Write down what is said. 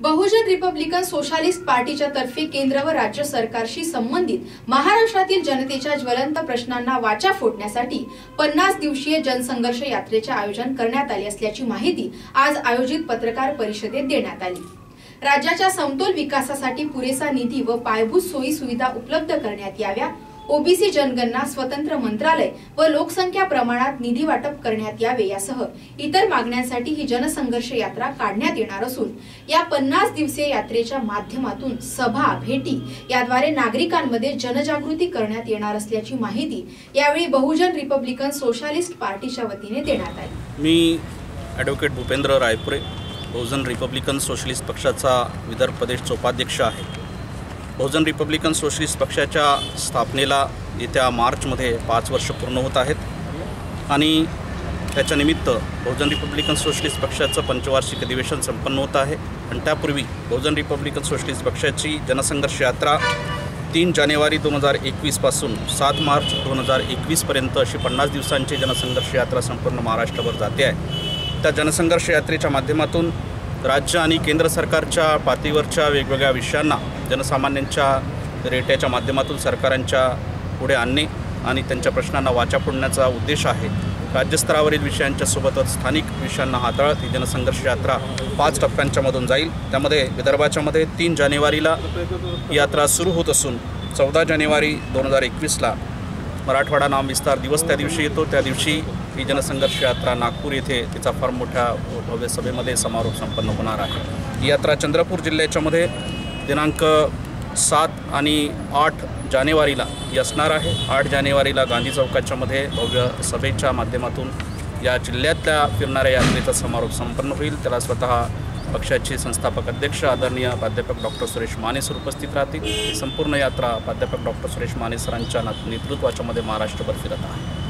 बहुजन Republican socialist पार्टीच्या तर्फे केंद्र व राज्य सरकारशी संबंधित महाराष्ट्रातील जनतेच्या ज्वलंत प्रश्नांना वाचा फोडण्यासाठी पन्नास दिवसीय जनसंघर्ष यात्रेचे आयोजन करण्यात आले असल्याची माहिती आज आयोजित पत्रकार परिषदेत देण्यात आली. राज्याच्या समतोल विकासासाठी पुरेसा निधी व पायाभूत सोयी सुविधा उपलब्ध करण्यात याव्या ओबीसी जनगणना स्वतंत्र मंत्रालय व लोकसंख्या प्रमाणात निधी वाटप करण्यात यावे यासह इतर मागण्यांसाठी ही जनसंघर्ष यात्रा काढण्यात येणार असून या पन्नास दिवसीय यात्रेच्या माध्यमातून सभा भेटी याद्वारे नागरिकांमध्ये जनजागृती करण्यात येणार असल्याची माहिती यावेळी बहुजन रिपब्लिकन सोशालिस्ट पार्टीच्या वतीने देण्यात आली. मी advocate Bhupendra Raipure Bahujan Republican Socialist पक्षाचा विदर्भ प्रदेशचा उपाध्यक्ष आहे. बहुजन रिपब्लिकन सोशलिस्ट पक्षाच्या स्थापनेला येत्या मार्चमध्ये पाच वर्ष पूर्ण होत आहेत. आणि त्याच्यानिमित्त बहुजन रिपब्लिकन सोशलिस्ट पक्षाचं पंचवार्षिक अधिवेशन संपन्न होत आहे. आणि त्यापूर्वी बहुजन रिपब्लिकन सोशलिस्ट पक्षाची जनसंघर्ष यात्रा तीन जानेवारी दोन हजार एकवीसपासून सात मार्च दोन हजार एकवीसपर्यंत अशी पन्नास दिवसांची जनसंघर्ष यात्रा संपूर्ण महाराष्ट्रभर जाते आहे. त्या जनसंघर्ष यात्रेच्या माध्यमातून राज्य आणि केंद्र सरकारच्या पातळीवरच्या वेगवेगळ्या विषयांना जनसामान्यांच्या रेट्याच्या माध्यमातून सरकारांच्या पुढे आणणे आणि त्यांच्या प्रश्नांना वाचा फोडण्याचा उद्देश आहे. राज्यस्तरावरील विषयांच्या सोबतच स्थानिक विषयांना हाताळत ही जनसंघर्ष यात्रा पाच टप्प्यांच्यामधून जाईल. त्यामध्ये विदर्भाच्यामध्ये तीन जानेवारीला यात्रा सुरू होत असून चौदा जानेवारी दोन हजार एकवीसला मराठवाडा नाम विस्तार दिवस त्या दिवशी येतो. त्या दिवशी ही जनसंघर्ष यात्रा नागपूर येथे तिचा फार मोठ्या भव्य सभेमध्ये समारोप संपन्न होणार आहे. ही यात्रा चंद्रपूर जिल्ह्याच्यामध्ये दिनांक सात आणि आठ जानेवारीला ही असणार आहे. आठ जानेवारीला गांधी चौकाच्यामध्ये भव्य सभेच्या माध्यमातून या जिल्ह्यातल्या फिरणाऱ्या यात्रेचा समारोप संपन्न होईल. त्याला स्वतः पक्षाचे संस्थापक अध्यक्ष आदरणीय प्राध्यापक डॉक्टर सुरेश माने सर उपस्थित राहतील. ही संपूर्ण यात्रा प्राध्यापक डॉक्टर सुरेश माने सरांच्या नेतृत्वाच्यामध्ये महाराष्ट्रभर फिरत आहे.